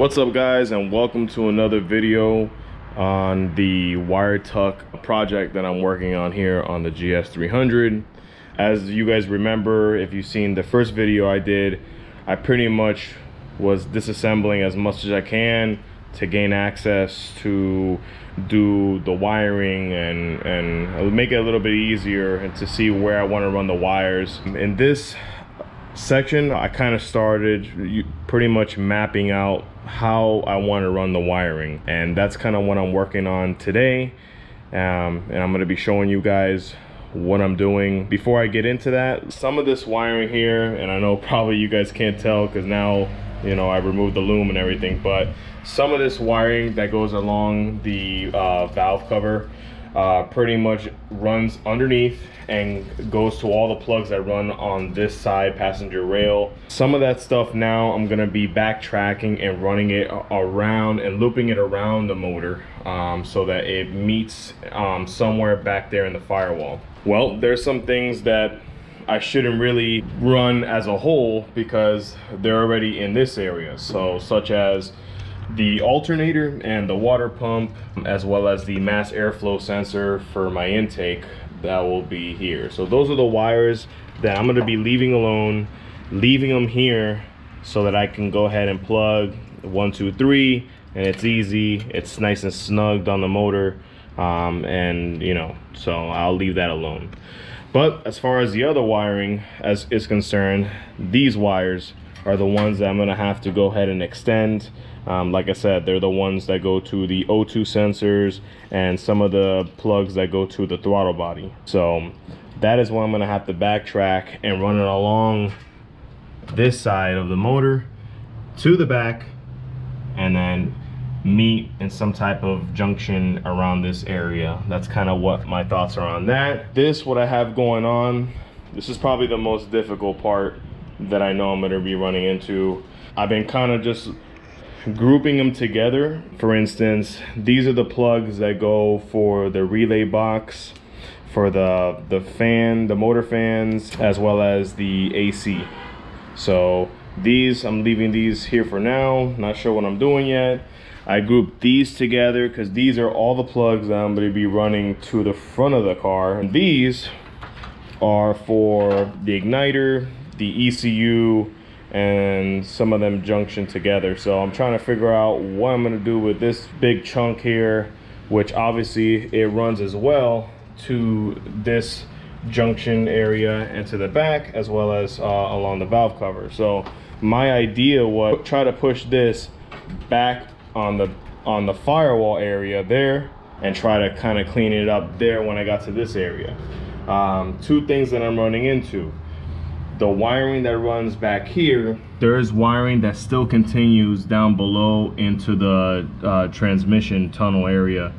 What's up guys and welcome to another video on the wire tuck project that I'm working on here on the GS300. As you guys remember, if you've seen the first video I did, I pretty much was disassembling as much as I can to gain access to do the wiring and and make it a little bit easier and to see where I want to run the wires. In this section, I kind of started pretty much mapping out how I want to run the wiring and that's kind of what I'm working on today um, and I'm going to be showing you guys what I'm doing. Before I get into that, some of this wiring here, and I know probably you guys can't tell because now, you know, I removed the loom and everything, but some of this wiring that goes along the uh, valve cover uh, pretty much runs underneath and goes to all the plugs that run on this side passenger rail. Some of that stuff now I'm gonna be backtracking and running it around and looping it around the motor um, so that it meets um, somewhere back there in the firewall. Well, there's some things that I shouldn't really run as a whole because they're already in this area. So such as the alternator and the water pump as well as the mass airflow sensor for my intake that will be here. So those are the wires that i'm going to be leaving alone leaving them here so that i can go ahead and plug one two three and it's easy it's nice and snugged on the motor um, and you know so i'll leave that alone. But as far as the other wiring as is concerned these wires are the ones that i'm to have to go ahead and extend um, like I said, they're the ones that go to the O2 sensors and some of the plugs that go to the throttle body. So that is what I'm gonna have to backtrack and run it along this side of the motor to the back and then meet in some type of junction around this area. That's kind of what my thoughts are on that. This, what I have going on, this is probably the most difficult part that I know I'm gonna be running into. I've been kind of just grouping them together. For instance, these are the plugs that go for the relay box, for the, the fan, the motor fans, as well as the AC. So these, I'm leaving these here for now. Not sure what I'm doing yet. I grouped these together because these are all the plugs that I'm going to be running to the front of the car. And these are for the igniter, the ECU, and some of them junction together. So I'm trying to figure out what I'm gonna do with this big chunk here, which obviously it runs as well to this junction area and to the back as well as uh, along the valve cover. So my idea was try to push this back on the on the firewall area there and try to kind of clean it up there when I got to this area. Um, two things that I'm running into the wiring that runs back here, there is wiring that still continues down below into the uh, transmission tunnel area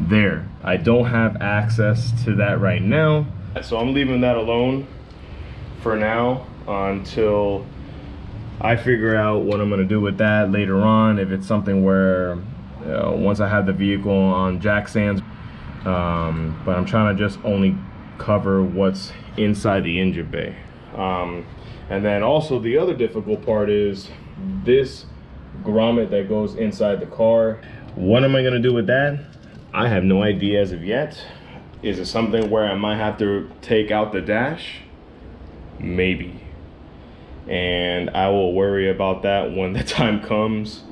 there. I don't have access to that right now. So I'm leaving that alone for now until I figure out what I'm gonna do with that later on. If it's something where uh, once I have the vehicle on jack stands, um, but I'm trying to just only cover what's inside the engine bay. Um, and then also the other difficult part is this grommet that goes inside the car. What am I gonna do with that? I have no idea as of yet. Is it something where I might have to take out the dash? Maybe. And I will worry about that when the time comes.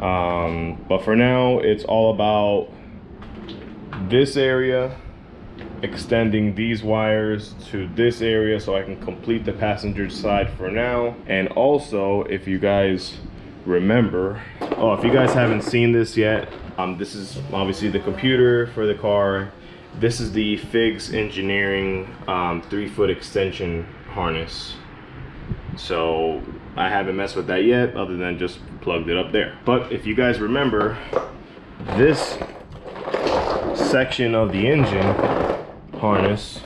Um, but for now, it's all about this area extending these wires to this area so I can complete the passenger side for now. And also, if you guys remember, oh, if you guys haven't seen this yet, um, this is obviously the computer for the car. This is the Figs Engineering um, three foot extension harness. So I haven't messed with that yet other than just plugged it up there. But if you guys remember, this section of the engine harness.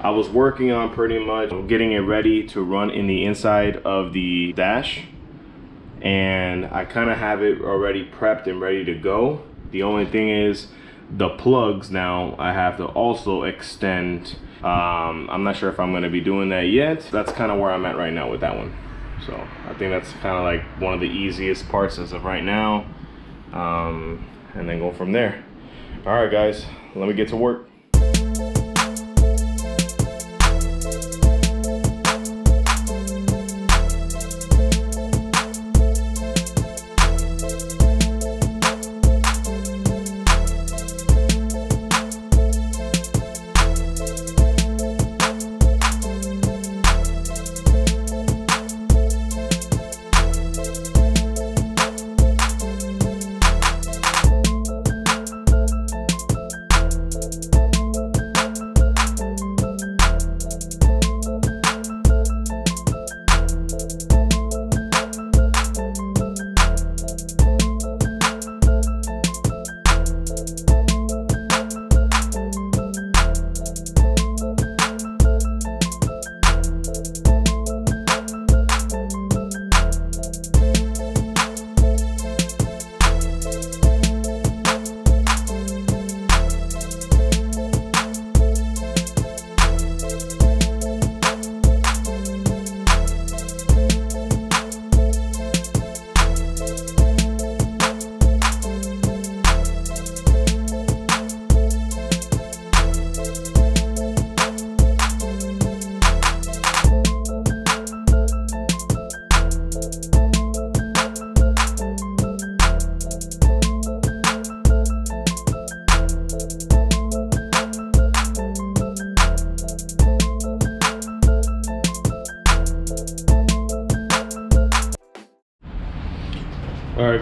I was working on pretty much getting it ready to run in the inside of the dash and I kind of have it already prepped and ready to go. The only thing is the plugs now I have to also extend Um, I'm not sure if I'm gonna be doing that yet. That's kind of where I'm at right now with that one. So I think that's kind of like one of the easiest parts as of right now. Um, and then go from there. All right, guys, let me get to work.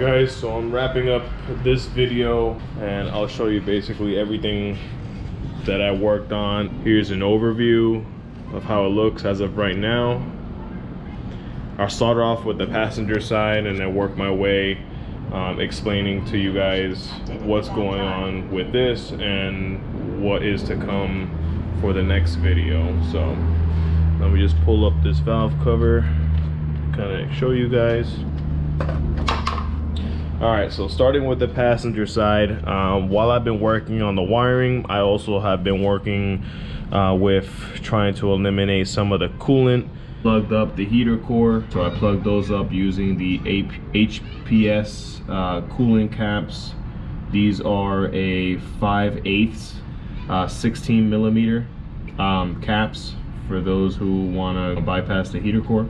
Guys so i'm wrapping up this video and i'll show you basically everything that i worked on. Here's an overview of how it looks as of right now. I'll start off with the passenger side and then work my way um, explaining to you guys what's going on with this and what is to come for the next video. So let me just pull up this valve cover kind of show you guys all right so starting with the passenger side um, while i've been working on the wiring i also have been working uh, with trying to eliminate some of the coolant. Plugged up the heater core so i plugged those up using the hps uh, coolant caps. These are a 5 eighths uh, 16 millimeter um, caps for those who want to bypass the heater core.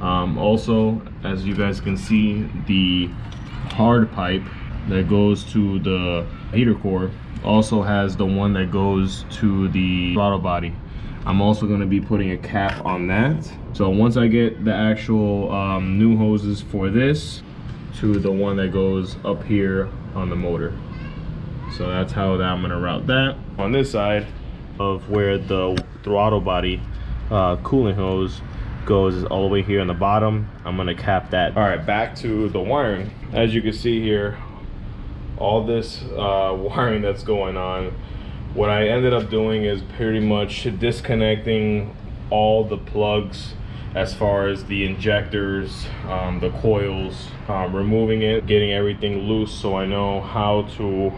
Um, also as you guys can see the hard pipe that goes to the heater core also has the one that goes to the throttle body. I'm also going to be putting a cap on that. So once i get the actual um, new hoses for this to the one that goes up here on the motor. So that's how that i'm going to route that. On this side of where the throttle body uh, cooling hose goes all the way here on the bottom. I'm gonna cap that. All right back to the wiring. As you can see here all this uh, wiring that's going on what i ended up doing is pretty much disconnecting all the plugs as far as the injectors um, the coils um, removing it getting everything loose so i know how to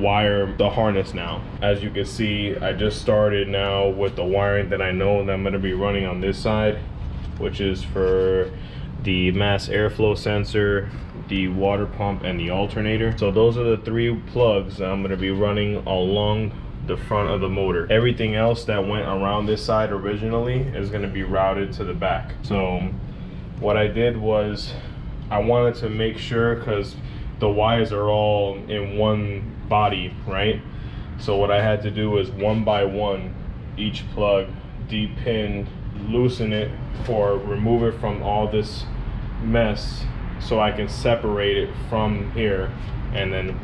wire the harness now. As you can see i just started now with the wiring that i know that i'm to be running on this side which is for the mass airflow sensor the water pump and the alternator. So those are the three plugs i'm going to be running along the front of the motor. Everything else that went around this side originally is going to be routed to the back. So what i did was i wanted to make sure because the wires are all in one body right? So what i had to do is one by one each plug depin loosen it or remove it from all this mess so I can separate it from here and then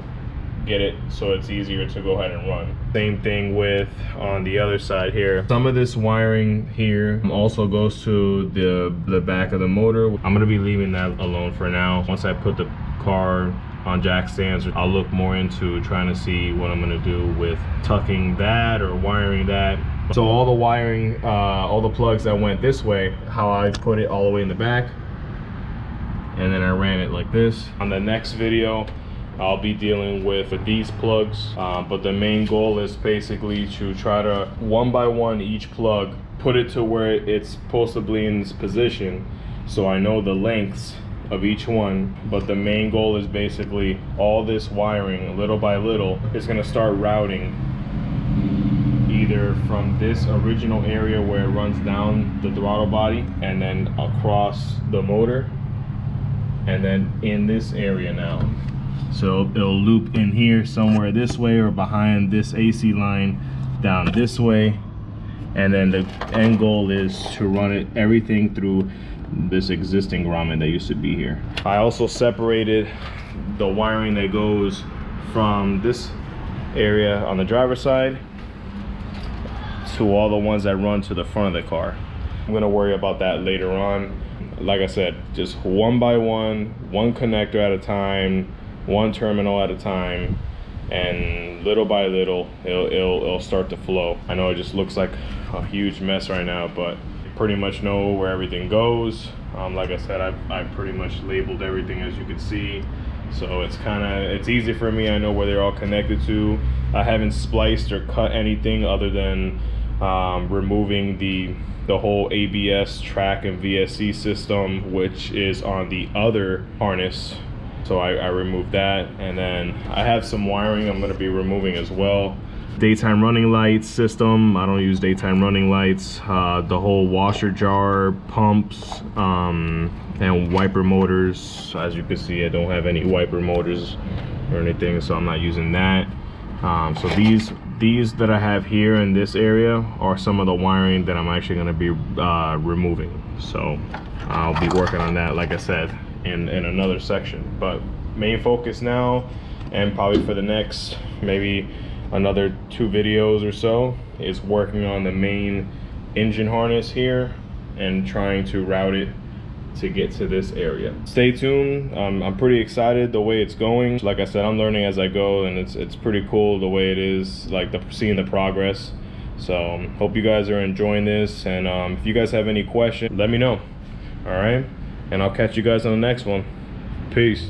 get it so it's easier to go ahead and run. Same thing with on the other side here. Some of this wiring here also goes to the, the back of the motor. I'm gonna be leaving that alone for now. Once I put the car on jack stands i'll look more into trying to see what i'm to do with tucking that or wiring that so all the wiring uh, all the plugs that went this way how i put it all the way in the back and then i ran it like this on the next video I'll be dealing with these plugs. Uh, but the main goal is basically to try to one by one each plug, put it to where it's be in this position. So I know the lengths of each one but the main goal is basically all this wiring little by little is going to start routing either from this original area where it runs down the throttle body and then across the motor and then in this area now so it'll loop in here somewhere this way or behind this AC line down this way and then the end goal is to run it everything through this existing grommet that used to be here. I also separated the wiring that goes from this area on the driver's side to all the ones that run to the front of the car. I'm gonna worry about that later on. Like I said, just one by one, one connector at a time, one terminal at a time, and little by little, it'll, it'll, it'll start to flow. I know it just looks like a huge mess right now, but pretty much know where everything goes. Um, like I said, I, I pretty much labeled everything as you can see. So it's kind of, it's easy for me. I know where they're all connected to. I haven't spliced or cut anything other than um, removing the the whole ABS TRAC and VSC system, which is on the other harness. So I, I removed that. And then I have some wiring I'm gonna be removing as well daytime running lights system i don't use daytime running lights uh, the whole washer jar pumps um, and wiper motors as you can see i don't have any wiper motors or anything so i'm not using that um, so these these that i have here in this area are some of the wiring that i'm actually going to be uh, removing. So i'll be working on that like i said in in another section. But main focus now and probably for the next maybe another two videos or so is working on the main engine harness here and trying to route it to get to this area. Stay tuned. Um, i'm pretty excited the way it's going. Like i said i'm learning as i go and it's it's pretty cool the way it is like the seeing the progress. So um, hope you guys are enjoying this and um, if you guys have any questions let me know. All right? And i'll catch you guys on the next one. Peace